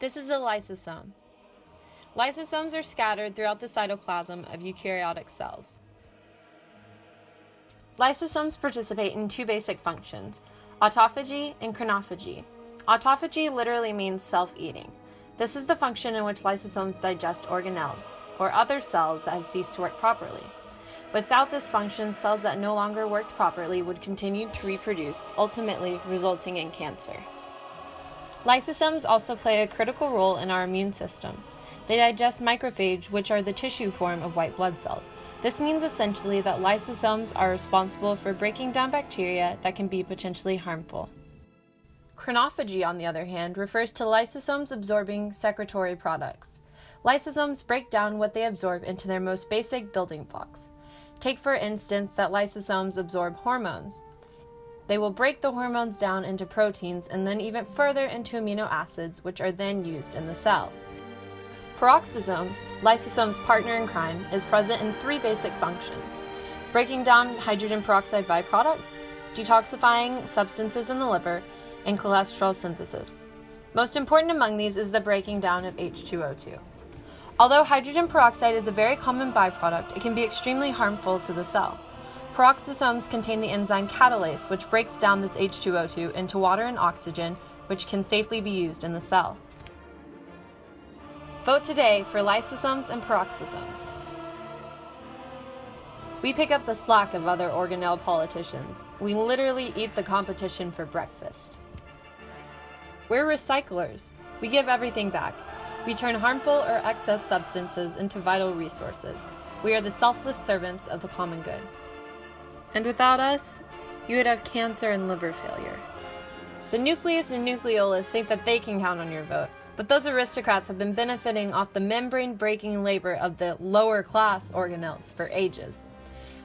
This is the lysosome. Lysosomes are scattered throughout the cytoplasm of eukaryotic cells. Lysosomes participate in two basic functions autophagy and crinophagy. Autophagy literally means self eating. This is the function in which lysosomes digest organelles, or other cells that have ceased to work properly. Without this function, cells that no longer worked properly would continue to reproduce, ultimately resulting in cancer. Lysosomes also play a critical role in our immune system. They digest macrophage, which are the tissue form of white blood cells. This means essentially that lysosomes are responsible for breaking down bacteria that can be potentially harmful. Crinophagy, on the other hand, refers to lysosomes absorbing secretory products. Lysosomes break down what they absorb into their most basic building blocks. Take, for instance, that lysosomes absorb hormones. They will break the hormones down into proteins and then even further into amino acids, which are then used in the cell. Peroxisomes, lysosomes' partner in crime, is present in three basic functions breaking down hydrogen peroxide byproducts, detoxifying substances in the liver, and cholesterol synthesis. Most important among these is the breaking down of H2O2. Although hydrogen peroxide is a very common byproduct, it can be extremely harmful to the cell. Peroxisomes contain the enzyme catalase, which breaks down this H2O2 into water and oxygen, which can safely be used in the cell. Vote today for lysosomes and peroxisomes. We pick up the slack of other organelle politicians. We literally eat the competition for breakfast. We're recyclers. We give everything back. We turn harmful or excess substances into vital resources. We are the selfless servants of the common good. And without us, you would have cancer and liver failure. The nucleus and nucleolus think that they can count on your vote, but those aristocrats have been benefiting off the membrane breaking labor of the lower class organelles for ages.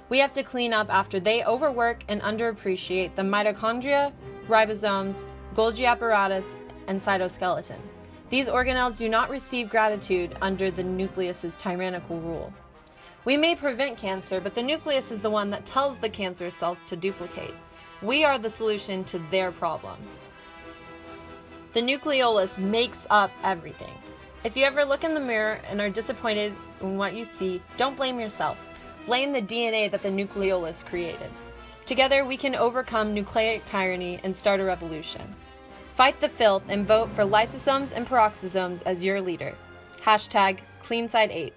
We have to clean up after they overwork and underappreciate the mitochondria, ribosomes, Golgi apparatus, and cytoskeleton. These organelles do not receive gratitude under the nucleus's tyrannical rule. We may prevent cancer, but the nucleus is the one that tells the cancer cells to duplicate. We are the solution to their problem. The nucleolus makes up everything. If you ever look in the mirror and are disappointed in what you see, don't blame yourself. Blame the DNA that the nucleolus created. Together, we can overcome nucleic tyranny and start a revolution. Fight the filth and vote for lysosomes and peroxisomes as your leader. Hashtag CleanSide8.